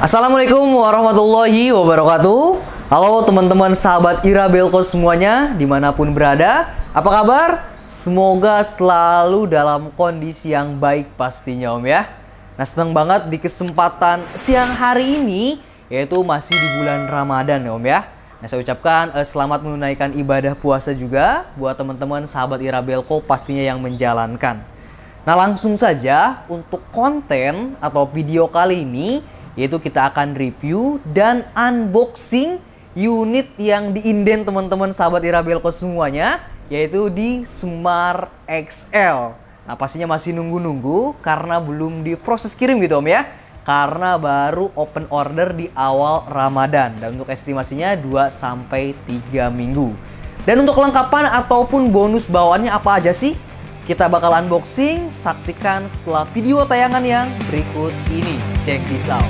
Assalamualaikum warahmatullahi wabarakatuh. Halo teman-teman sahabat Ira Belko semuanya Di mana pun berada. Apa kabar? Semoga selalu dalam kondisi yang baik pastinya om ya. Nah senang banget di kesempatan siang hari ini Yaitu masih di bulan Ramadan ya om ya. Nah saya ucapkan eh, selamat menunaikan ibadah puasa juga Buat teman-teman sahabat Ira Belko pastinya yang menjalankan. Nah langsung saja untuk konten atau video kali ini yaitu kita akan review dan unboxing unit yang diinden teman-teman sahabat Irabelko semuanya yaitu di Smart XL. Nah pastinya masih nunggu-nunggu karena belum diproses kirim gitu om ya karena baru open order di awal Ramadan dan untuk estimasinya 2 sampai 3 minggu. Dan untuk kelengkapan ataupun bonus bawaannya apa aja sih? Kita bakal unboxing, saksikan setelah video tayangan yang berikut ini. Check this out.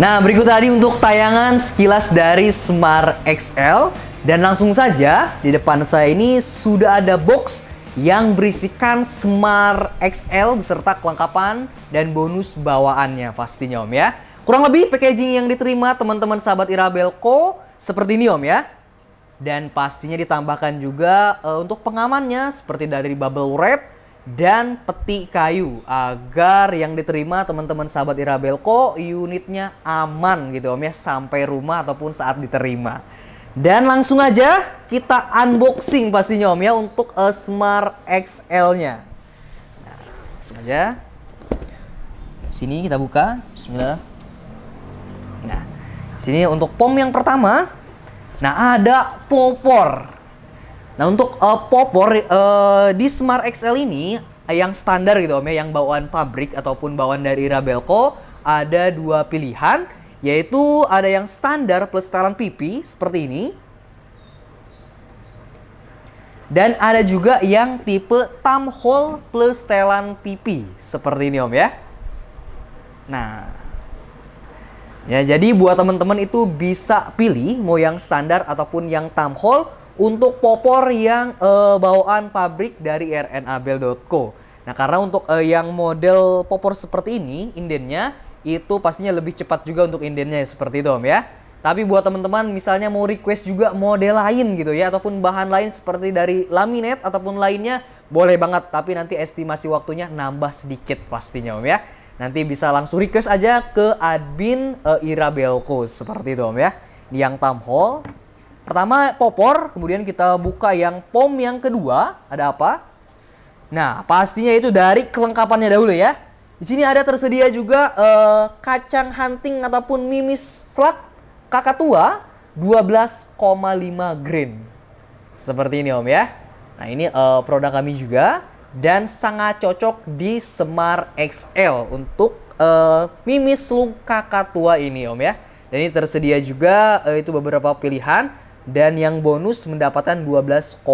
Nah, berikut tadi untuk tayangan sekilas dari Smart XL dan langsung saja di depan saya ini sudah ada box yang berisikan Smart XL beserta kelengkapan dan bonus bawaannya pastinya Om ya. Kurang lebih packaging yang diterima teman-teman sahabat Irabelco seperti ini Om ya. Dan pastinya ditambahkan juga uh, untuk pengamannya seperti dari bubble wrap dan peti kayu agar yang diterima teman-teman sahabat Irabelco unitnya aman gitu om ya sampai rumah ataupun saat diterima. Dan langsung aja kita unboxing pastinya om ya untuk a Smart XL-nya. Nah, langsung aja. Sini kita buka. Bismillah. Nah, sini untuk pom yang pertama. Nah, ada popor. Nah untuk uh, popor uh, di Smart XL ini uh, yang standar gitu om ya, yang bawaan pabrik ataupun bawaan dari Rabelco ada dua pilihan, yaitu ada yang standar plus setelan pipi seperti ini, dan ada juga yang tipe thumb hole plus setelan pipi seperti ini om ya. Nah, ya jadi buat teman-teman itu bisa pilih mau yang standar ataupun yang thumb hole untuk popor yang uh, bawaan pabrik dari rnabel.co. Nah, karena untuk uh, yang model popor seperti ini, indennya itu pastinya lebih cepat juga untuk indennya seperti itu, Om ya. Tapi buat teman-teman misalnya mau request juga model lain gitu ya ataupun bahan lain seperti dari laminate ataupun lainnya boleh banget tapi nanti estimasi waktunya nambah sedikit pastinya Om ya. Nanti bisa langsung request aja ke admin uh, Ira Belco seperti itu Om ya. Yang thumb hole Pertama popor, kemudian kita buka yang pom yang kedua. Ada apa? Nah, pastinya itu dari kelengkapannya dahulu ya. Di sini ada tersedia juga uh, kacang hunting ataupun mimis slug kakak tua 12,5 grain. Seperti ini Om ya. Nah, ini uh, produk kami juga dan sangat cocok di Semar XL untuk uh, mimis slug kakak tua ini Om ya. Dan ini tersedia juga uh, itu beberapa pilihan dan yang bonus mendapatkan 12,5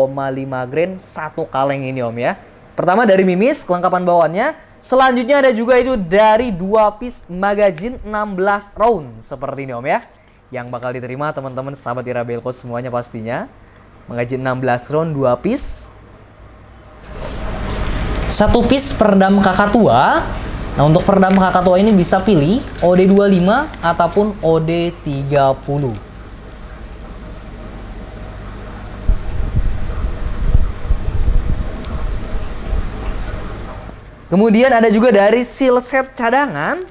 grain satu kaleng ini om ya. Pertama dari Mimis, kelengkapan bawaannya. Selanjutnya ada juga itu dari dua piece magazine 16 round seperti ini om ya. Yang bakal diterima teman-teman sahabat Irabelco semuanya pastinya. Magazine 16 round dua piece. Satu piece peredam kakak tua. Nah untuk peredam kakak tua ini bisa pilih OD25 ataupun OD30. Kemudian ada juga dari seal set cadangan.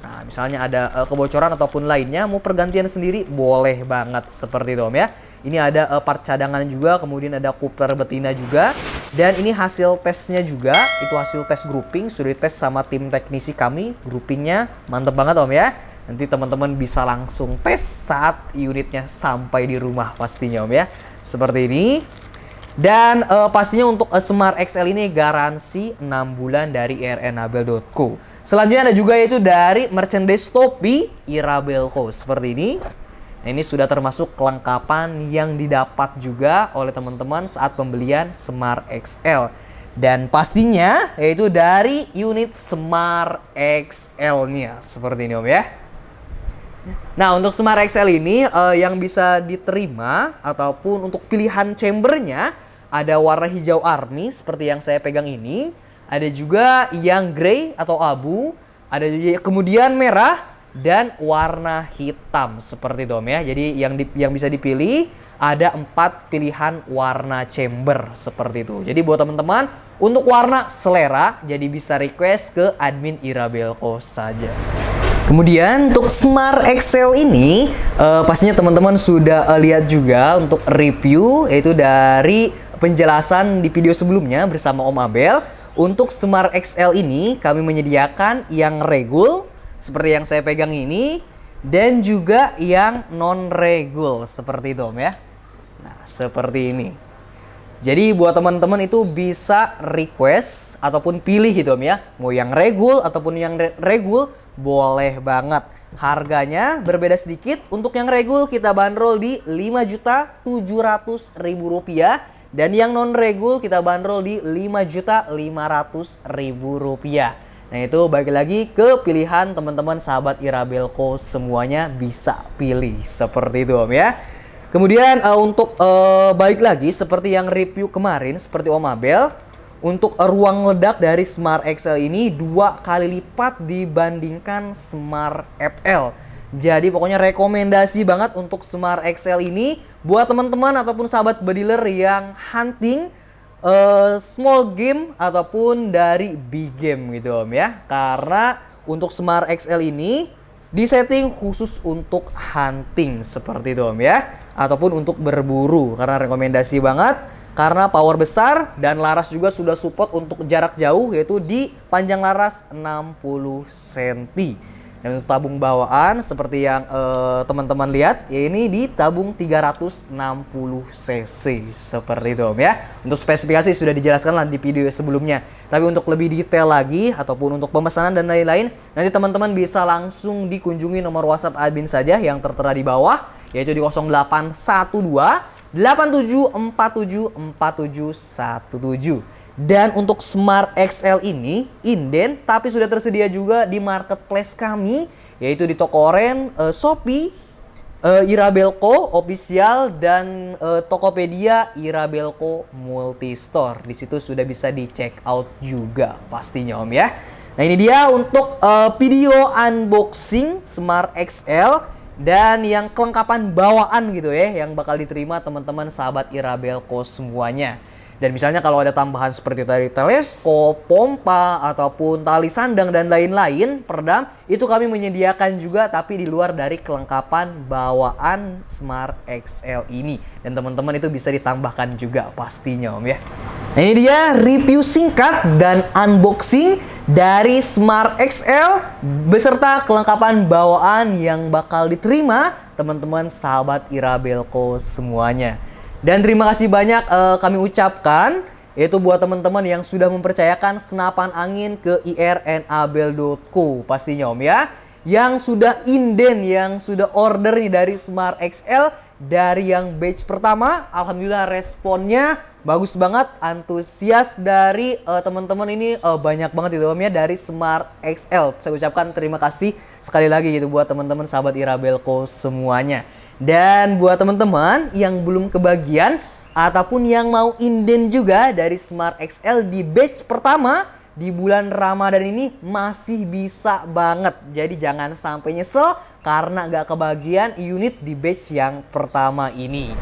Nah, misalnya ada uh, kebocoran ataupun lainnya, mau pergantian sendiri boleh banget seperti itu Om ya. Ini ada uh, part cadangan juga, kemudian ada coupler betina juga. Dan ini hasil tesnya juga, itu hasil tes grouping, sudah dites sama tim teknisi kami. Groupingnya mantep banget Om ya. Nanti teman-teman bisa langsung tes saat unitnya sampai di rumah pastinya Om ya. Seperti ini. Dan uh, pastinya untuk uh, Smart XL ini garansi 6 bulan dari rnabel.co. Selanjutnya ada juga yaitu dari merchandise topi Irabelco seperti ini. Nah, ini sudah termasuk kelengkapan yang didapat juga oleh teman-teman saat pembelian Smart XL. Dan pastinya yaitu dari unit Smart XL-nya seperti ini Om ya. Nah, untuk Smart XL ini uh, yang bisa diterima ataupun untuk pilihan chambernya ada warna hijau army seperti yang saya pegang ini, ada juga yang grey atau abu, ada juga kemudian merah dan warna hitam seperti itu ya. Jadi yang di, yang bisa dipilih ada empat pilihan warna chamber seperti itu. Jadi buat teman-teman untuk warna selera jadi bisa request ke admin Irabelco saja. Kemudian untuk Smart Excel ini uh, pastinya teman-teman sudah uh, lihat juga untuk review yaitu dari penjelasan di video sebelumnya bersama Om Abel. Untuk Smart XL ini kami menyediakan yang regul seperti yang saya pegang ini dan juga yang non regul seperti itu Om ya. Nah, seperti ini. Jadi buat teman-teman itu bisa request ataupun pilih gitu Om ya. Mau yang regul ataupun yang re regul boleh banget. Harganya berbeda sedikit. Untuk yang regul kita bandrol di Rp5.700.000 dan yang non regul kita bandrol di Rp5.500.000. Nah itu bagi lagi ke pilihan teman-teman sahabat Irabelco semuanya bisa pilih seperti itu Om ya. Kemudian uh, untuk uh, balik lagi seperti yang review kemarin seperti Om Abel untuk ruang ledak dari Smart XL ini dua kali lipat dibandingkan Smart FL. Jadi pokoknya rekomendasi banget untuk Smart XL ini buat teman-teman ataupun sahabat bediler yang hunting uh, small game ataupun dari big game gitu om ya. Karena untuk Smart XL ini disetting khusus untuk hunting seperti itu om ya. Ataupun untuk berburu karena rekomendasi banget karena power besar dan laras juga sudah support untuk jarak jauh yaitu di panjang laras 60 cm. Dan untuk tabung bawaan seperti yang eh, teman-teman lihat ya ini di tabung 360 cc seperti itu Om ya. Untuk spesifikasi sudah dijelaskan lah di video sebelumnya. Tapi untuk lebih detail lagi ataupun untuk pemesanan dan lain-lain nanti teman-teman bisa langsung dikunjungi nomor WhatsApp admin saja yang tertera di bawah yaitu di 0812 87474717. Dan untuk Smart XL ini inden tapi sudah tersedia juga di marketplace kami yaitu di toko Oren, uh, Shopee, uh, Irabelco official dan uh, Tokopedia Irabelco Multistore. Di situ sudah bisa di check out juga pastinya Om ya. Nah, ini dia untuk uh, video unboxing Smart XL dan yang kelengkapan bawaan gitu ya yang bakal diterima teman-teman sahabat Irabelco semuanya. Dan misalnya kalau ada tambahan seperti tadi teleskop, pompa, ataupun tali sandang dan lain-lain, peredam, itu kami menyediakan juga tapi di luar dari kelengkapan bawaan Smart XL ini. Dan teman-teman itu bisa ditambahkan juga pastinya Om ya. Nah ini dia review singkat dan unboxing dari Smart XL beserta kelengkapan bawaan yang bakal diterima teman-teman sahabat Irabelco semuanya. Dan terima kasih banyak uh, kami ucapkan yaitu buat teman-teman yang sudah mempercayakan senapan angin ke irnabel.co pastinya Om ya. Yang sudah inden, yang sudah order nih dari Smart XL dari yang batch pertama, alhamdulillah responnya bagus banget, antusias dari uh, teman-teman ini uh, banyak banget itu ya dari Smart XL. Saya ucapkan terima kasih sekali lagi gitu buat teman-teman sahabat Irabelco semuanya. Dan buat teman-teman yang belum kebagian ataupun yang mau inden juga dari Smart XL di batch pertama di bulan Ramadan ini masih bisa banget. Jadi jangan sampai nyesel karena gak kebagian unit di batch yang pertama ini.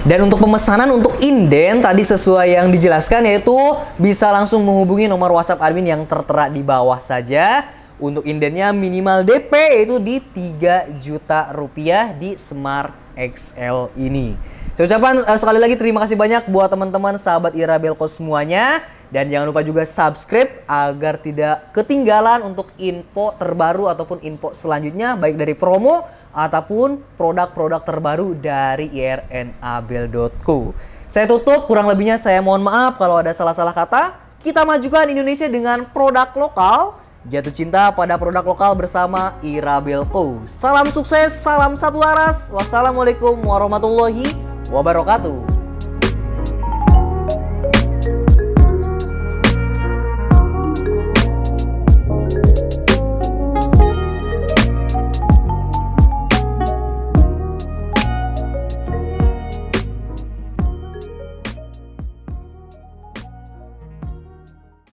Dan untuk pemesanan untuk inden tadi sesuai yang dijelaskan yaitu bisa langsung menghubungi nomor WhatsApp admin yang tertera di bawah saja. Untuk indennya minimal DP yaitu di 3 juta rupiah di Smart XL ini. Saya ucapkan uh, sekali lagi terima kasih banyak buat teman-teman sahabat Ira Belko semuanya. Dan jangan lupa juga subscribe agar tidak ketinggalan untuk info terbaru ataupun info selanjutnya baik dari promo ataupun produk-produk terbaru dari irnabel.co. Saya tutup, kurang lebihnya saya mohon maaf kalau ada salah-salah kata. Kita majukan Indonesia dengan produk lokal. Jatuh cinta pada produk lokal bersama Irabelco. Salam sukses, salam satu laras. Wassalamualaikum warahmatullahi wabarakatuh.